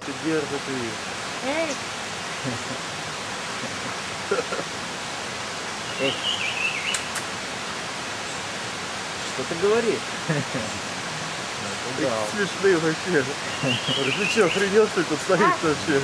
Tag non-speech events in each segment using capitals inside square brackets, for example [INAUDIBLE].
Ты держит ее. Эй, Что ты говоришь? [LAUGHS] Ты смешные вообще. Ты что, охренел, что тут стоит вообще?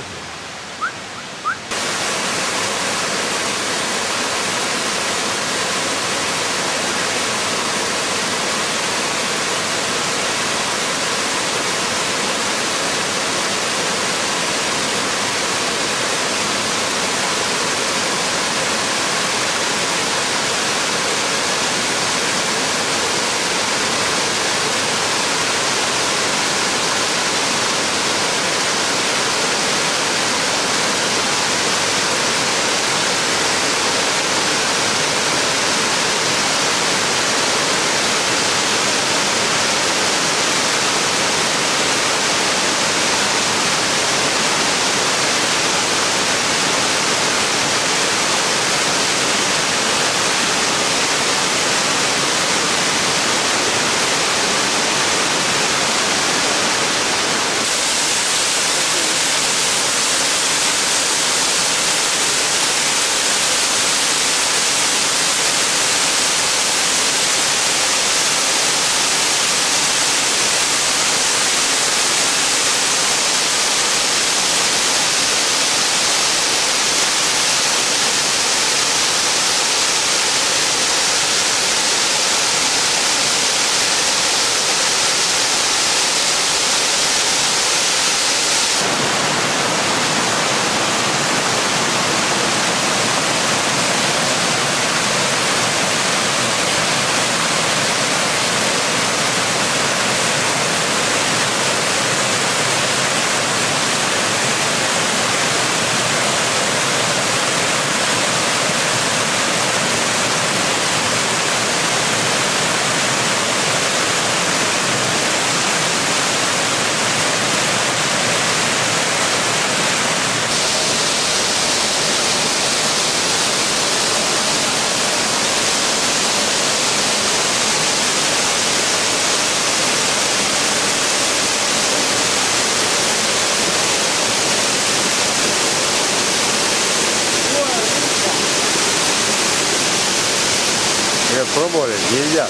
Нет, пробовали, не едят.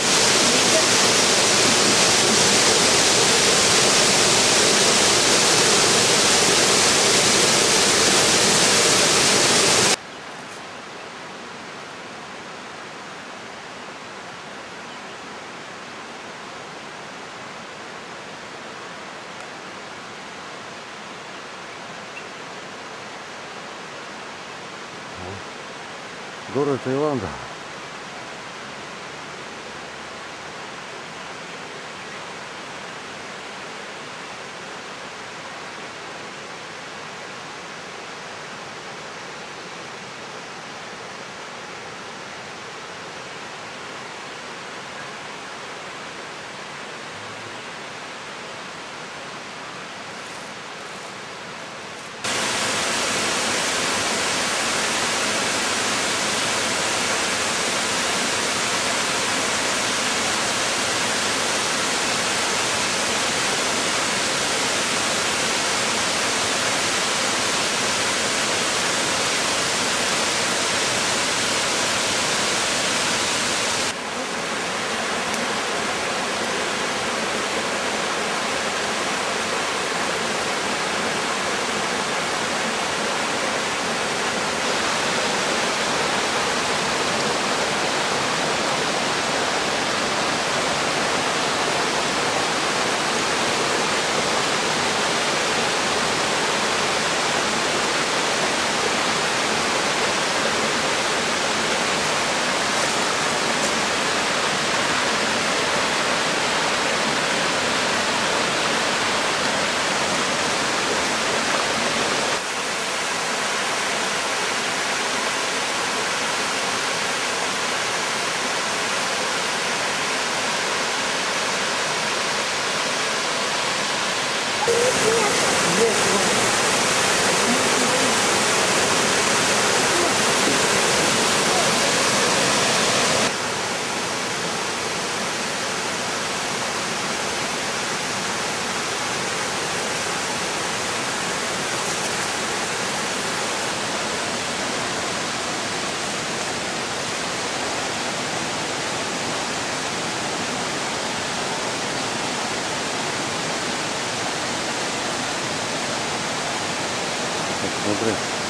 Город Таиланда. 对。